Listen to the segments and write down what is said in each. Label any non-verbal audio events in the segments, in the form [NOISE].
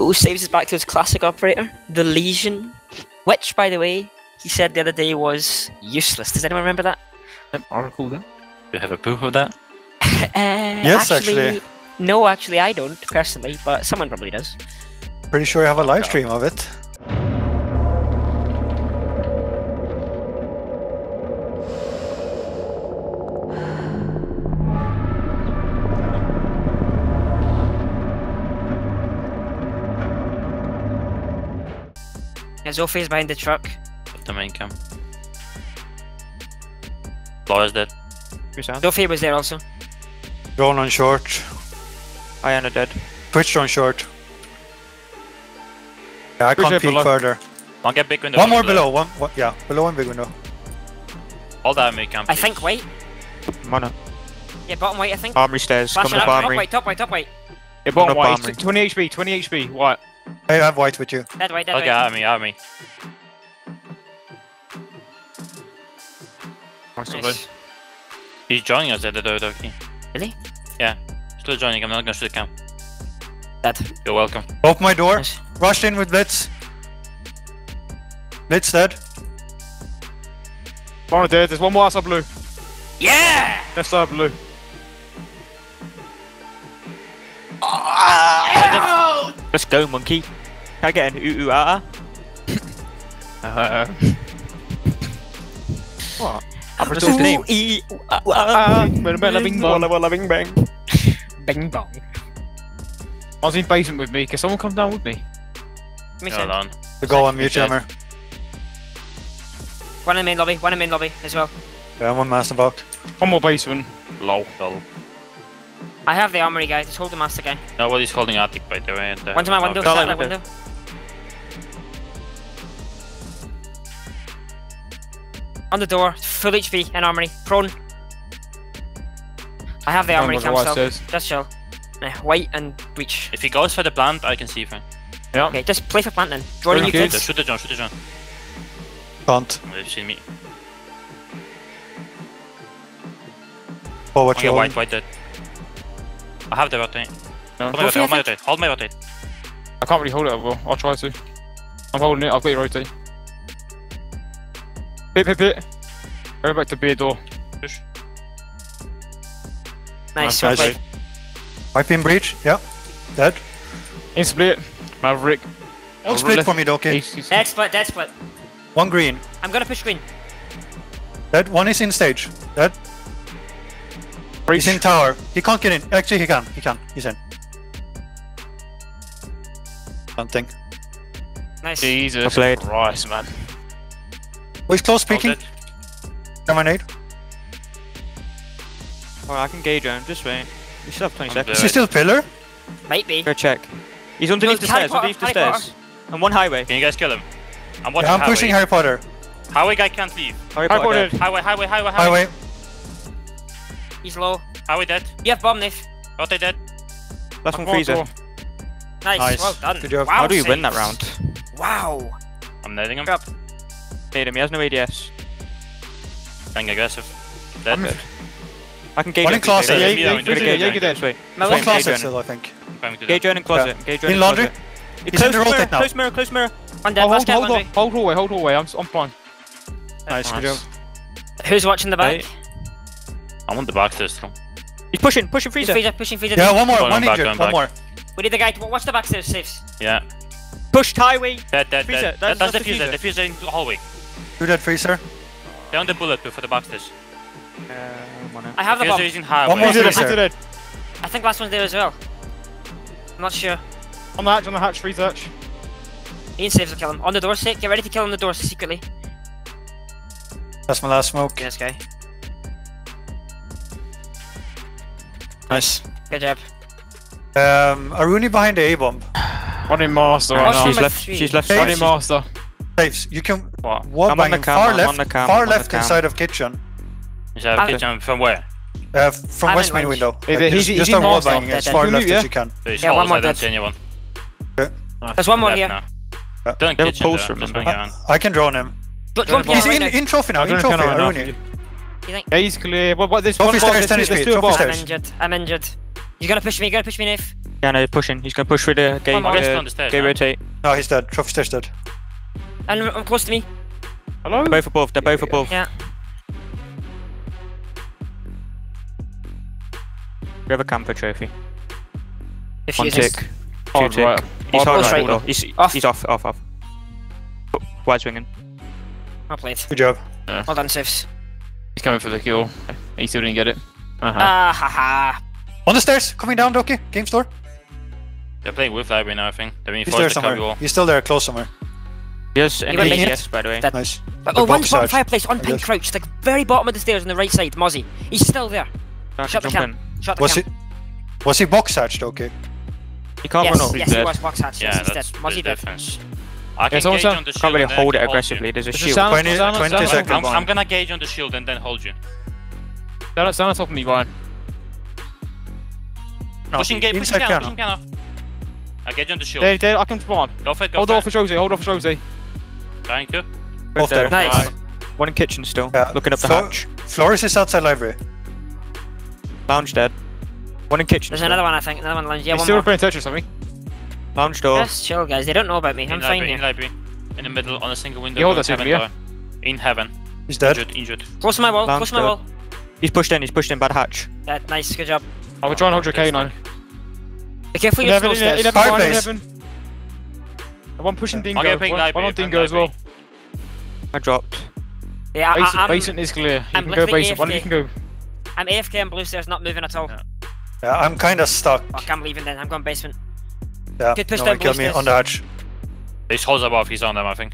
Who saves us back to his classic operator, the Legion, which, by the way, he said the other day was useless. Does anyone remember that? I recall that. Do you have a proof of that? [LAUGHS] Uh, Yes, actually. No, actually, I don't personally, but someone probably does. Pretty sure I have a live stream of it. Yeah, Zophie is behind the truck. The main cam. Laura's dead. Who's that? Zophie was there also. Drone on short. Iana dead. Twitch drone short. Yeah, I Twitch can't dead peek below. further. One get big window. One more below. One, one, yeah, below and big window. All that main cam. I please. think white. Mana. Yeah, bottom white, I think. Armory stairs. Flashing Coming up, up top white, top white, top white. Yeah, bottom Coming white. 20 HP, 20 HP. White. I have white with you. Dead white, dead Okay, white. army, army. Nice. He's joining us at the door, Doki. Really? Yeah. Still joining, I'm not gonna shoot the cam. Dead. You're welcome. Open my door. Nice. Rushed in with Blitz. Blitz dead. One dead. There's one more outside blue. Yeah! Left side blue. Let's go, monkey. Can I get an ooh ooh ah? Uh, what? I'm just his name. E- Ah, ah, bada bada bing bong. Walla walla bing bang. Bing bong. I was in basement with me. Can someone come down with me? Give me a Hold sec. on. The go on mute Dead. jammer. One in main lobby, one in main lobby as well. Yeah, I'm one master box. One more basement. Lol. Lol. I have the armory guys. just hold the master guy. Nobody's holding attic by the way. And, uh, One to my window, okay. shut window. On the door, full HP and armory, prone. I have the armory cam white still. Just chill. Eh, white and breach. If he goes for the plant, I can see him. Yeah. Okay, just play for plant then. Joining you Okay. kids. Shoot the John, shoot the John. Can't. They've seen me. For what Oh, you yeah, want. white, white dead. I have the rotate. No. Hold my Zophie, rotate, hold my I rotate, hold my rotate. I can't really hold it well. I'll try to. I'm holding it. I've got you rotate. Pit, pit, pit. Go back to beer door. Push. Nice, Nice, well nice. played. Wipe in breach. Yeah. Dead. In split. Maverick. One Oh, split for me, Doki. He's- he's- Dead split, dead split. One green. I'm gonna push green. Dead. One is in stage. Dead. Breach. He's in tower. He can't get in. Actually, he can. He can. He's in. Something. Nice. Jesus played. Christ, man. Oh, he's close All speaking. dead. Lemonade. Alright, I can gauge him. Just wait. You still have 20 I'm seconds. Is he still pillar? Might be. Go check. He's underneath No, the Harry stairs. Potter, Underneath the Harry stairs. And one highway. Can you guys kill him? I'm watching Yeah, I'm highway. pushing Harry Potter. Highway guy can't leave. Harry Harry Potter. Potter. Highway, highway, highway, highway. Highway. He's low. Are we dead? You have bomb, Niff. Are they dead. Last one freezer. Nice. nice, well done. Good job. Wow, How do you saves. win that round? Wow. I'm netting him. Up. Need him, he has no ADS. Being aggressive. Dead. I'm... I can gauge One in closet, yeah, yeah, yeah, yeah, yeah, yeah, yeah, One closet still, I think. Gauge on in closet, in, laundry. He's close in mirror, now. close mirror, close mirror. One dead, oh, hold, hold, hold, hold hallway, hold hallway, I'm, I'm fine. Nice, nice, good job. Who's watching the back? Hey. I'm on the back system. He's pushing. Pushing Pushing freezer. freezer, pushing freezer. Yeah, one more. Going One back, injured. going One back. more. We need the guy to watch the back stairs, saves. Yeah. Pushed highway. Dead, dead, Freezer, dead. that's That, that's the the fuser. The fuser in the hallway. Do that freezer. They're on the bulletproof for the backstairs. Uh, I'm on it. I have the Fuser bomb. is in highway. One more Freezer dead, freezer. freezer dead. I think last one's there as well. I'm not sure. On the hatch, on the hatch, freezer hatch. Ian saves will kill him. On the door, sit. Get ready to kill him on the door secretly. That's my last smoke. This guy. Nice. Good job. Um, Aruni behind the A-bomb. Running master right now. She's left, she's left. Running master. Saves. You can what? walk the him. Far left, cam, far left inside of kitchen. Inside of kitchen from where? Uh, from I'm west main window. Like, he's, just he's start wall as far left yeah. as you can. Yeah, one more dead. genuine. Okay. There's one more here. Don't get though, just bang. I can drone him. He's in, in trophy now, in trophy, Aruni. You think? Yeah, he's clear. What, what, there's Trophy one bomb, stairs, there's two- there's two trophy above. I'm injured. I'm injured. He's gonna push me, he's gonna push me, Nave. Yeah, no, pushing. He's gonna push through the gate. Come on, Rest uh, on the stairs. gate man. rotate. No, he's dead. Trophy stairs dead. And I'm close to me. Hello? They're both above. They're both above. Yeah. We have a camper trophy. If One he is. tick. Two Oh, tick. right. He's hard right. right. He's, Off. he's off, off, off. Wide swinging. Well played. Good job. Well done, Sifs. He's coming for the kill. He still didn't get it. Uh-huh. Ah, ha ha. On the stairs, coming down, Doki. Game store. They're playing with library now, I think. They're being He's there forced to cover somewhere. wall. He's still there, close somewhere. Yes, and went he's in. yes, by the way. That- Nice. But, The oh, one box spot arch, fireplace on I pin guess. crouch, like very bottom of the stairs on the right side, Mozzie. He's still there. I Shut the can cam. Shut the Was cam. he? Was he box hatched? Okay. He can't yes, run up. yes, He's he dead. was box hatched. Yeah, Yes, he's dead. that's the Mozzie dead. Difference. I can someone's gauge down. on the shield Can't really hold it I can aggressively. There's a There's a shield. sound- 20 sound- 20 seconds. I'm, I'm gonna gauge on the shield and then hold you. Stand, stand on top of me, Byron. No, pushing gate, pushing inside piano, piano. pushing piano. I gauge on the shield. There, there, I can spawn. Go for it, go Hold for off for Josie, hold off for Josie. Trying to. Both there. Nice. One in kitchen still. Yeah. Looking up the Flo- hatch. Flores is outside library. Lounge dead. One in kitchen. There's still. another one, I think. Another one lunge. Yeah, He's one still more. playing Tetris on me. Lounge door. Just chill, guys. They don't know about me. I'm in fine library, in here. library. In the middle, on a single window. You hold going us in, heaven door. In heaven. He's dead. Injured, injured. Close to my wall. Lounge Close to my wall. He's pushed in. He's pushed in by the hatch. Yeah, nice. Good job. I will try and hold your K9. Be careful your 11, slow stairs. 11, Byron, Fireplace. 11. One pushing Dingo. I'll get a ping One, library. one on Dingo as well. I dropped. Yeah, I, Basin, I, I'm, basin is clear. You I'm can go literally basin. One of you can go. I'm AFK and blue stairs, not moving at all. Yeah. Yeah, I'm kind of stuck. Fuck, I'm leaving then. I'm going basement. Yeah. Good push no down one me on the hatch. He's holds above, he's on them, I think.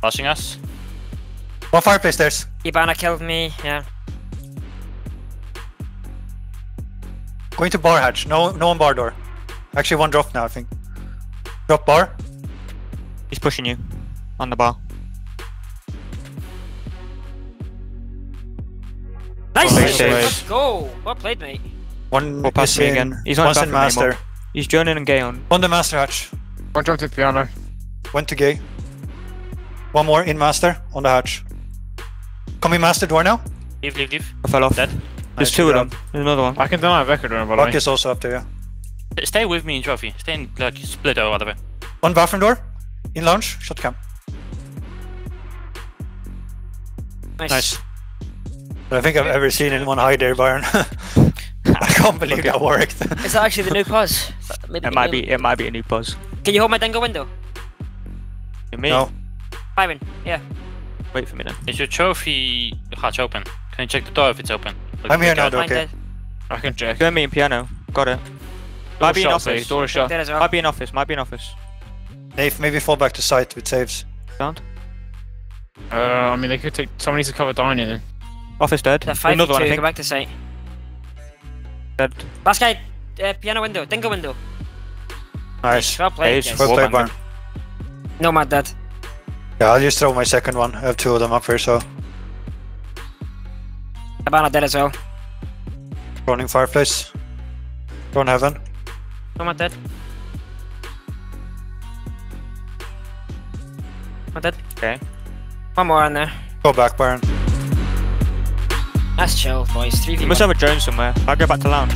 Flashing us. One fireplace stairs. Ibana killed me. Yeah. Going to bar hatch. No, no one bar door. Actually, one drop now. I think. Drop bar. He's pushing you. On the bar. Nice. Well, Let's go. Well played, mate. One Well, pass is me in. again. He's on one's back in from Nemo. master. He's joining and gay on. On the master hatch. One jumped to the piano. Went to gay. One more in master on the hatch. Coming master door now. Leave, leave, leave. I fell off. Dead. There's two of them. There's another one. I can deny Vector doing by the Buck way. is also up there. Yeah. Stay with me in trophy. Stay in, like, split or whatever. On bathroom door. In lounge. Shot cam. Nice. Nice. I think I've ever seen anyone hide there, Byron. [LAUGHS] I can't believe that worked. Is that actually the new [LAUGHS] pause? Maybe It might be. It might be a new buzz. Can you hold my dingo window? You me? no. Byron. Yeah. Wait for me then. Is your trophy hatch open? Can you check the door if it's open? Look I'm here now, out. though. Mine Okay. I can check. Go me in piano. Got it. Might be in shut, say, office. Door is shut. Dead as well. Might be in office. Might be in office. Nave, maybe fall back to site with saves. Sound. Uh, I mean, they could take. Someone needs to cover dining then. Office dead. The five Another one, I two. Go back to site. Dead. Last guy. Uh, piano window. Dingo window. Nice. Well played. Well played, Wallbanger. Byron. Nomad dead. Yeah, I'll just throw my second one. I have two of them up here, so. Ibana dead as well. Running fireplace. Drone heaven. Nomad dead. Nomad dead. Okay. One more in there. Go back, Byron. That's chill, boys. 3v1. You must have a drone somewhere. I'll go back to lounge.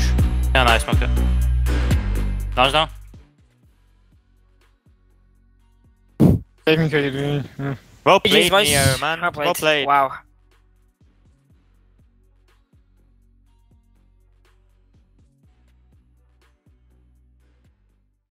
Yeah, nice, smoked it. Lounge down. Saving KDB. Yeah. Well GG's, played, boys. Neo, man. Well played. Well played. Wow.